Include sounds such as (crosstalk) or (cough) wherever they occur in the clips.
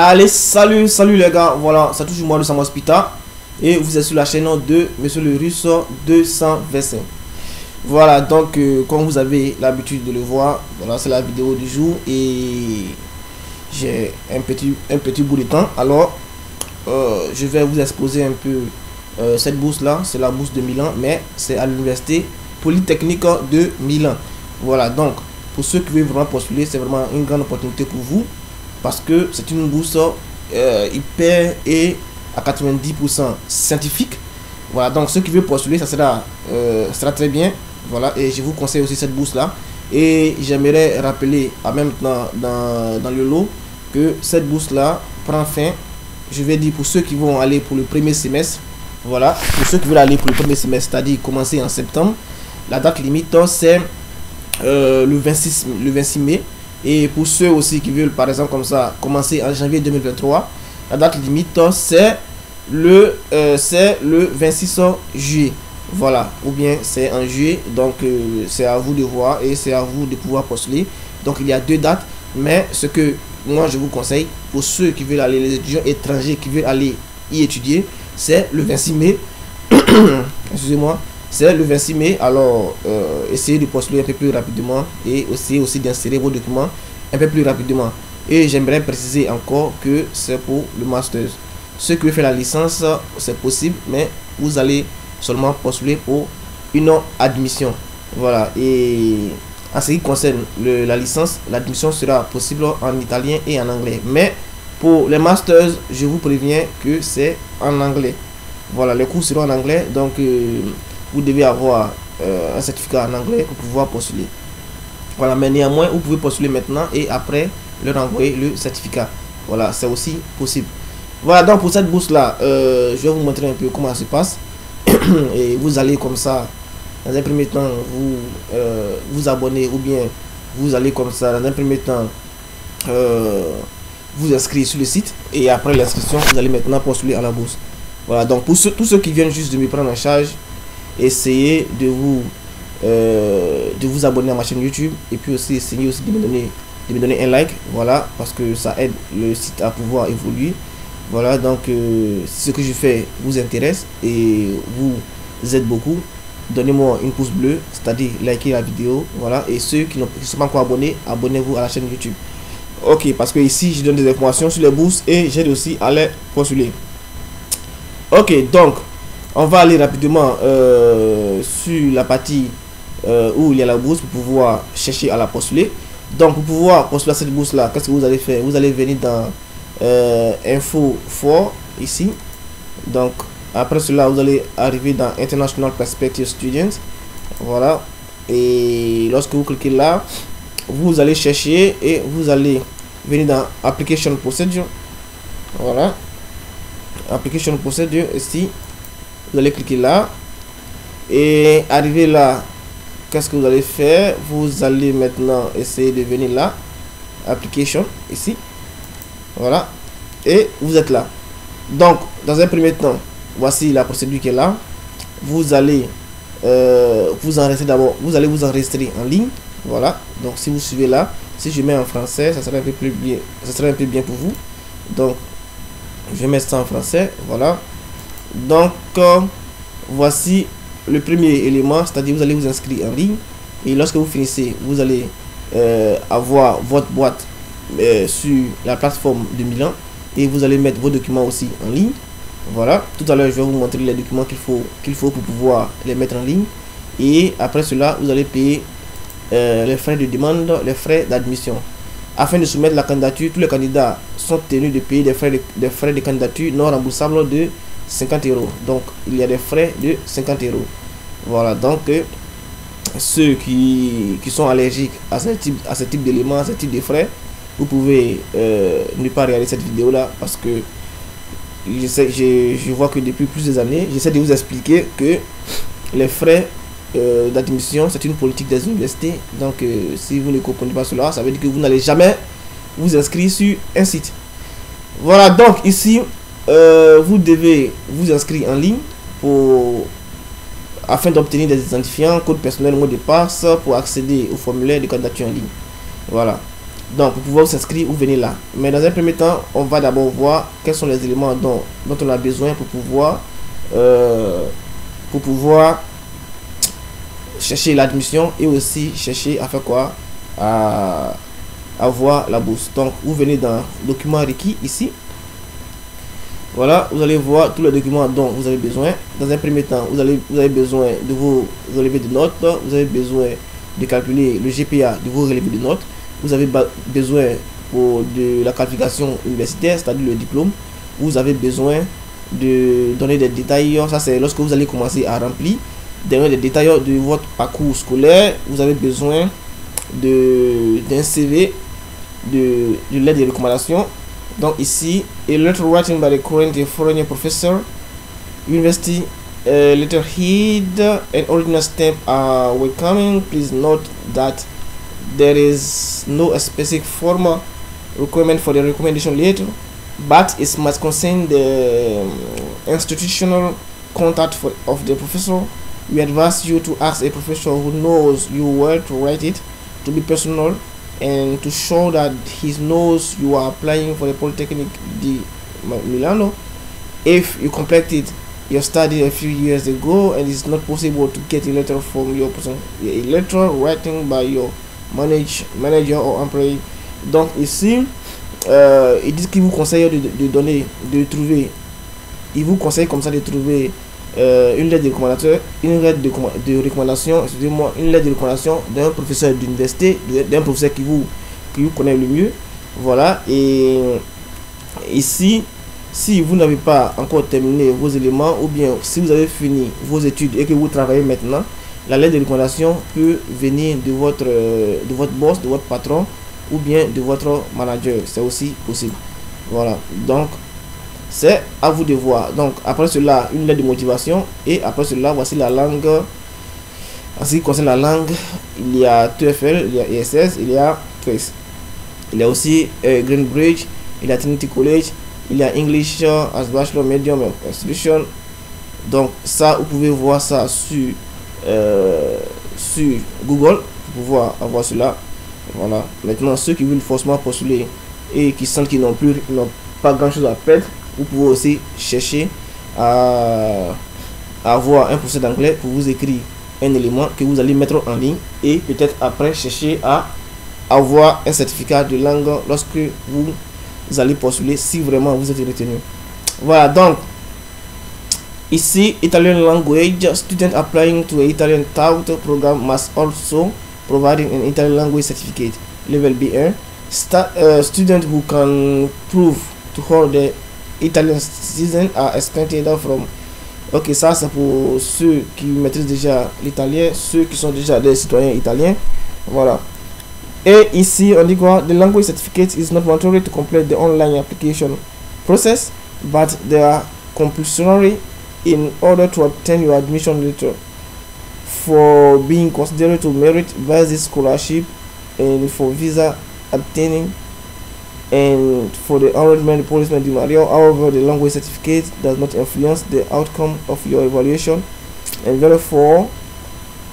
Allez, salut, salut les gars. Voilà, c'est toujours moi, le Samospita Pita. Et vous êtes sur la chaîne de Monsieur le Russe 225. Voilà, donc, euh, comme vous avez l'habitude de le voir, voilà, c'est la vidéo du jour. Et j'ai un petit, un bout de temps. Alors, euh, je vais vous exposer un peu euh, cette bourse là. C'est la bourse de Milan, mais c'est à l'université Polytechnique de Milan. Voilà, donc, pour ceux qui veulent vraiment postuler, c'est vraiment une grande opportunité pour vous parce que c'est une bourse euh, hyper et à 90% scientifique. Voilà, donc ceux qui veulent postuler, ça sera, euh, sera très bien. Voilà, et je vous conseille aussi cette bourse là. Et j'aimerais rappeler en même temps dans, dans le lot que cette bourse là prend fin. Je vais dire pour ceux qui vont aller pour le premier semestre. Voilà, pour ceux qui veulent aller pour le premier semestre, c'est-à-dire commencer en septembre, la date limite c'est euh, le, 26, le 26 mai. Et pour ceux aussi qui veulent, par exemple, comme ça, commencer en janvier 2023, la date limite, c'est le, euh, c'est le 26 juillet. Voilà, ou bien c'est en juillet, donc euh, c'est à vous de voir et c'est à vous de pouvoir postuler. Donc il y a deux dates, mais ce que moi je vous conseille, pour ceux qui veulent aller, les étudiants étrangers qui veulent aller y étudier, c'est le 26 mai. (coughs) Excusez-moi, c'est le 26 mai. Alors, euh, essayez de postuler un peu plus rapidement et essayez aussi d'insérer vos documents un peu plus rapidement. Et j'aimerais préciser encore que c'est pour le master. Qui veulent faire la licence, c'est possible, mais vous allez seulement postuler pour une admission. Voilà. Et en ce qui concerne la licence, l'admission sera possible en italien et en anglais. Mais pour les masters, je vous préviens que c'est en anglais. Voilà, les cours seront en anglais. Donc, euh, vous devez avoir euh, un certificat en anglais pour pouvoir postuler. Voilà, mais néanmoins, vous pouvez postuler maintenant et après leur envoyer le certificat. Voilà, c'est aussi possible. Voilà, donc pour cette bourse-là, euh, je vais vous montrer un peu comment ça se passe. (coughs) et vous allez comme ça, dans un premier temps, vous euh, vous abonner ou bien vous allez comme ça, dans un premier temps, vous inscrire sur le site et après l'inscription, vous allez maintenant postuler à la bourse. Voilà, donc pour ceux, tous ceux qui viennent juste de me prendre en charge, essayez de vous euh, de vous abonner à ma chaîne YouTube et puis aussi essayez aussi de me donner de me donner un like voilà parce que ça aide le site à pouvoir évoluer. Voilà donc euh, si ce que je fais vous intéresse et vous aide beaucoup donnez-moi une pouce bleu c'est à dire likez la vidéo voilà et ceux qui ne sont pas encore abonnés abonnez-vous à la chaîne YouTube. Ok parce que ici je donne des informations sur les bourses et j'aide aussi à les postuler. Ok donc on va aller rapidement euh, sur la partie euh, où il y a la bourse pour pouvoir chercher à la postuler. Donc, pour pouvoir postuler à cette bourse-là, qu'est-ce que vous allez faire? Vous allez venir dans euh, Info for ici. Donc, après cela, vous allez arriver dans International Perspective Students. Voilà. Et lorsque vous cliquez là, vous allez chercher et vous allez venir dans Application Procedure. Voilà. Application Procedure ici vous allez cliquer là. Et arriver là qu'est-ce que vous allez faire? Vous allez maintenant essayer de venir là. Application ici. Voilà. Et vous êtes là. Donc dans un premier temps voici la procédure qui est là. Vous allez euh, vous enregistrer d'abord vous allez vous enregistrer en ligne. Voilà. Donc si vous suivez là si je mets en français ça serait un peu plus bien ça un peu bien pour vous. Donc je mettre ça en français. Voilà donc, euh, voici le premier élément, c'est-à-dire vous allez vous inscrire en ligne. Et lorsque vous finissez, vous allez euh, avoir votre boîte euh, sur la plateforme de Milan. Et vous allez mettre vos documents aussi en ligne. Voilà. Tout à l'heure, je vais vous montrer les documents qu'il faut, qu'il faut pour pouvoir les mettre en ligne. Et après cela, vous allez payer les frais de demande, les frais d'admission. Afin de soumettre la candidature, tous les candidats sont tenus de payer des frais de, des frais de candidature non remboursables de 50 euros. Donc, il y a des frais de 50 euros. Voilà, donc euh, ceux qui, qui, sont allergiques à ce type, à ce type d'éléments, à ce type de frais, vous pouvez euh, ne pas regarder cette vidéo là parce que je, sais, je, je vois que depuis plusieurs années, j'essaie de vous expliquer que les frais euh, d'admission, c'est une politique des universités. Donc, si vous ne comprenez pas cela, ça veut dire que vous n'allez jamais vous inscrire sur un site. Voilà, donc ici, euh, vous devez vous inscrire en ligne pour afin d'obtenir des identifiants, code personnel, mot de passe pour accéder au formulaire de candidature en ligne. Voilà. Donc, pour pouvoir s'inscrire, vous venez là. Mais dans un premier temps, on va d'abord voir quels sont les éléments dont, dont on a besoin pour pouvoir, euh, pour pouvoir chercher l'admission et aussi chercher à faire quoi? À avoir la bourse. Donc, vous venez dans document requis ici. Voilà, vous allez voir tous les documents dont vous avez besoin. Dans un premier temps, vous, avez besoin de vos relevés de notes. Vous avez besoin de calculer le GPA de vos relevés de notes. Vous avez besoin pour de la qualification universitaire, c'est-à-dire le diplôme. Vous avez besoin de donner des détails. Ça, c'est lorsque vous allez commencer à remplir. Donner des détails de votre parcours scolaire. Vous avez besoin d'un CV, de, de l'aide de recommandation donc ici, a letter written by the current foreign professor, university uh, letterhead and original stamp are welcoming. Please note that there is no specific formal requirement for the recommendation letter, but it must contain the um, institutional contact for, of the professor. We advise you to ask a professor who knows you well to write it to be personal and to show that he knows you are applying for the Polytechnic di Milano. If you completed your study a few years ago and it's not possible to get a letter from your person, a letter writing by your manage, manager or employee. Donc ici, euh, il dit qu'il vous conseille de, de, donner, de trouver, il vous conseille comme ça de trouver euh, une lettre de recommandation, une lettre de, recommandation, excusez-moi, une lettre de recommandation d'un professeur d'université, d'un professeur qui vous, qui vous connaît le mieux. Voilà. Et ici, si vous n'avez pas encore terminé vos éléments, ou bien si vous avez fini vos études et que vous travaillez maintenant, la lettre de recommandation peut venir de votre, de votre boss, de votre patron, ou bien de votre manager. C'est aussi possible. Voilà. Donc, c'est à vous de voir. Donc, après cela, une lettre de motivation. Et après cela, voici la langue. En ce qui concerne la langue, il y a TFL, il y a ESS, il y a Trace. Il y a aussi euh, Greenbridge, il y a Trinity College, il y a English as Bachelor Medium Institution. Donc, ça, vous pouvez voir ça sur, euh, sur Google pour pouvoir avoir cela. Voilà. Maintenant, ceux qui veulent forcément postuler et qui sentent qu'ils n'ont plus n'ont pas grand chose à perdre, vous pouvez aussi chercher à, avoir un procès d'anglais pour vous écrire un élément que vous allez mettre en ligne et peut-être après chercher à avoir un certificat de langue lorsque vous allez postuler si vraiment vous êtes retenu. Voilà donc ici Italian language student applying to a Italian TAUT program must also provide an Italian language certificate level B1 uh, student who can prove to hold the Italian citizens are expected from. Ok, ça c'est pour ceux qui maîtrisent déjà l'italien, ceux qui sont déjà des citoyens italiens. Voilà. Et ici, on dit quoi? The language certificate is not mandatory to complete the online application process, but they are compulsory in order to obtain your admission letter for being considered to merit this scholarship and for visa obtaining and for the enrollment di Mario. However, the language certificate does not influence the outcome of your evaluation, and therefore,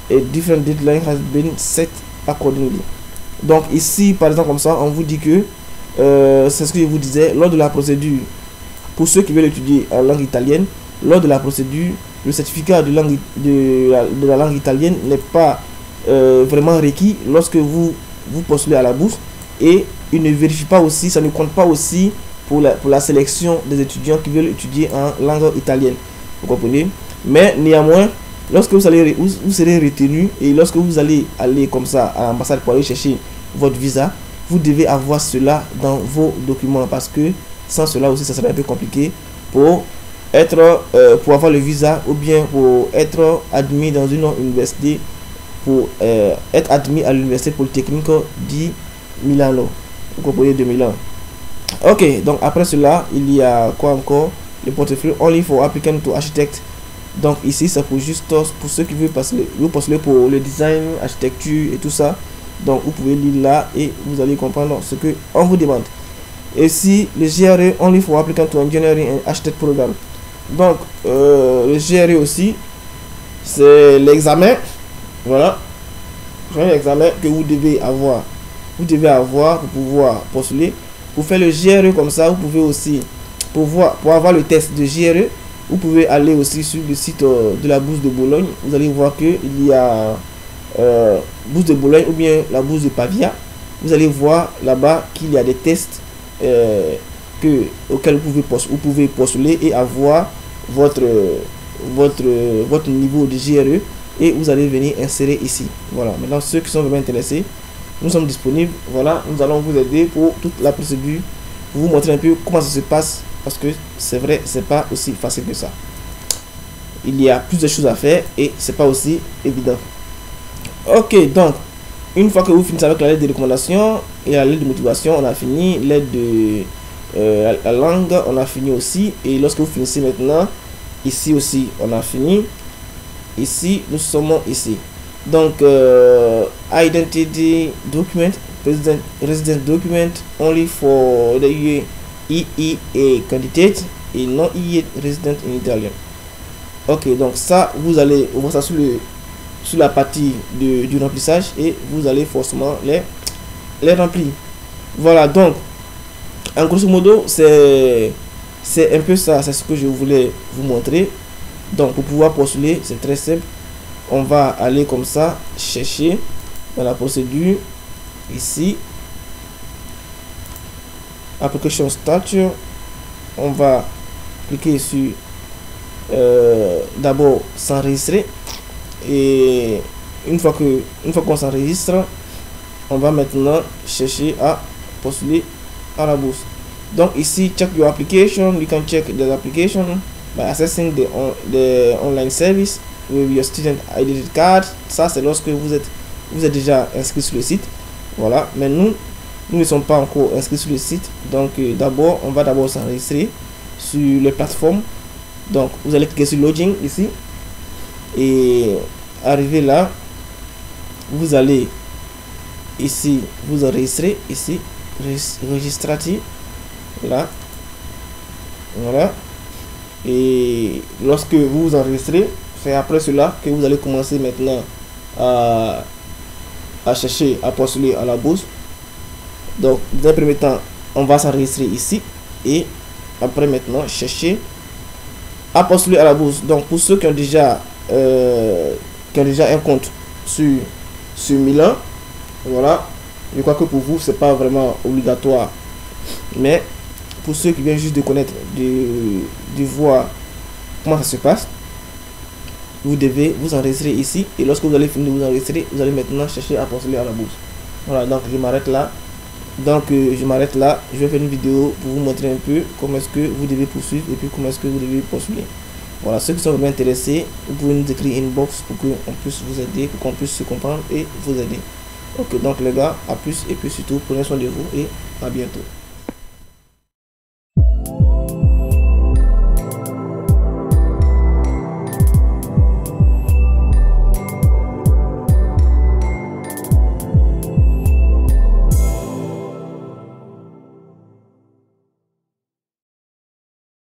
a different deadline has been set accordingly. Donc ici, par exemple, comme ça, on vous dit que euh, c'est ce que je vous disais lors de la procédure. Pour ceux qui veulent étudier en langue italienne, lors de la procédure, le certificat de, langue, de, la, de la langue italienne n'est pas euh, vraiment requis lorsque vous vous postulez à la bourse et il ne vérifie pas aussi, ça ne compte pas aussi pour la, pour la sélection des étudiants qui veulent étudier en langue italienne. Vous comprenez? Mais néanmoins, lorsque vous, allez, vous, serez retenu et lorsque vous allez aller comme ça à l'ambassade pour aller chercher votre visa, vous devez avoir cela dans vos documents parce que sans cela aussi, ça serait un peu compliqué pour être euh, pour avoir le visa ou bien pour être admis dans une université pour euh, être admis à l'université polytechnique dit Milano. Vous comprenez 2001. Ok, donc après cela, il y a quoi encore? Le portefeuille Only for applicant to architect. Donc ici, c'est pour juste pour ceux qui veulent passer, vous pour le design, architecture et tout ça. Donc vous pouvez lire là et vous allez comprendre ce que on vous demande. Et si le GRE Only for applicant to engineering architect program. Donc euh, le GRE aussi, c'est l'examen. Voilà. C'est l'examen que vous devez avoir vous devez avoir pour pouvoir postuler. Pour faire le GRE comme ça, vous pouvez aussi, pour, voir, pour avoir le test de GRE, vous pouvez aller aussi sur le site euh, de la bourse de Bologne. Vous allez voir qu'il y a euh, bourse de Bologne ou bien la bourse de Pavia. Vous allez voir là-bas qu'il y a des tests euh, que, auxquels vous pouvez, vous pouvez postuler et avoir votre, votre, votre niveau de GRE et vous allez venir insérer ici. Voilà, maintenant ceux qui sont vraiment intéressés, nous sommes disponibles. Voilà, nous allons vous aider pour toute la procédure, vous montrer un peu comment ça se passe parce que c'est vrai, c'est pas aussi facile que ça. Il y a plus de choses à faire et c'est pas aussi évident. Ok, donc une fois que vous finissez avec la lettre de recommandation et la lettre de motivation, on a fini. L'aide de euh, la langue, on a fini aussi. Et lorsque vous finissez maintenant, ici aussi, on a fini. Ici, nous sommes ici. Donc, euh, identity document, resident, document only for the EEA candidate et non EEA resident in Italian. Ok, donc ça, vous allez voir ça sur, la partie du remplissage et vous allez forcément les, les remplir. Voilà, donc, en grosso modo, c'est un peu ça, c'est ce que je voulais vous montrer. Donc, pour pouvoir postuler, c'est très simple. On va aller comme ça, chercher dans la procédure, ici, application stature. On va cliquer sur euh, d'abord s'enregistrer. Et une fois que une fois qu'on s'enregistre, on va maintenant chercher à postuler à la bourse. Donc ici, check your application. You can check the application by accessing the, the online service with your student identity card. Ça, c'est lorsque vous êtes, vous êtes déjà inscrit sur le site. Voilà. Mais nous, nous ne sommes pas encore inscrits sur le site. Donc, euh, d'abord, on va d'abord s'enregistrer sur les plateformes. Donc, vous allez cliquer sur Login ici. Et arriver là, vous allez ici vous enregistrer ici registratif là voilà et lorsque vous vous enregistrez c'est après cela que vous allez commencer maintenant à, à chercher à postuler à la bourse. Donc dans premier temps on va s'enregistrer ici et après maintenant chercher à postuler à la bourse. Donc pour ceux qui ont déjà euh, qui ont déjà un compte sur sur Milan voilà. Je crois que pour vous c'est pas vraiment obligatoire. Mais pour ceux qui viennent juste de connaître, de, voir comment ça se passe, vous devez vous enregistrer ici. Et lorsque vous allez finir de vous enregistrer, vous allez maintenant chercher à postuler à la bourse. Voilà, donc je m'arrête là. Donc euh, je m'arrête là. Je vais faire une vidéo pour vous montrer un peu comment est-ce que vous devez poursuivre et puis comment est-ce que vous devez postuler. Voilà, ceux qui sont intéressés, vous pouvez nous écrire une box pour qu'on puisse vous aider, pour qu'on puisse se comprendre et vous aider. Ok, donc les gars, à plus et puis surtout, prenez soin de vous et à bientôt.